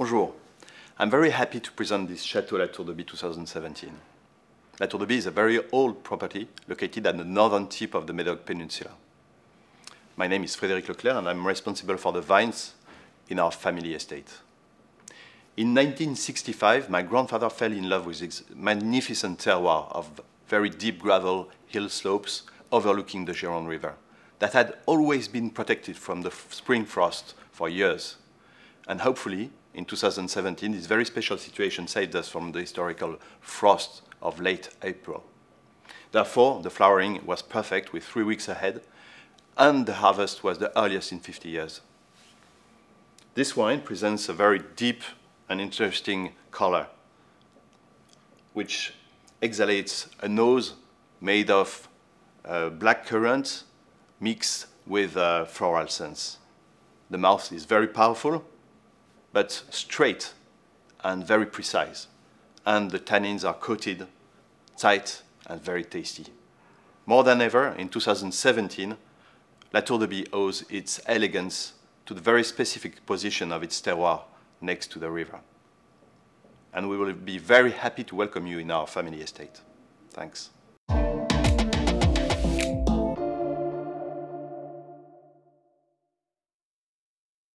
Bonjour. I'm very happy to present this Chateau La Tour de By 2017. La Tour de By is a very old property located at the northern tip of the Medoc Peninsula. My name is Frédéric Leclerc and I'm responsible for the vines in our family estate. In 1965, my grandfather fell in love with this magnificent terroir of very deep gravel hill slopes overlooking the Gironde River that had always been protected from the spring frost for years. And hopefully, in 2017, this very special situation saved us from the historical frost of late April. Therefore, the flowering was perfect with three weeks ahead, and the harvest was the earliest in 50 years. This wine presents a very deep and interesting color, which exhalates a nose made of uh, black currant mixed with uh, floral scents. The mouth is very powerful, but straight and very precise. And the tannins are coated, tight, and very tasty. More than ever, in 2017, La Tour de By owes its elegance to the very specific position of its terroir next to the river. And we will be very happy to welcome you in our family estate. Thanks.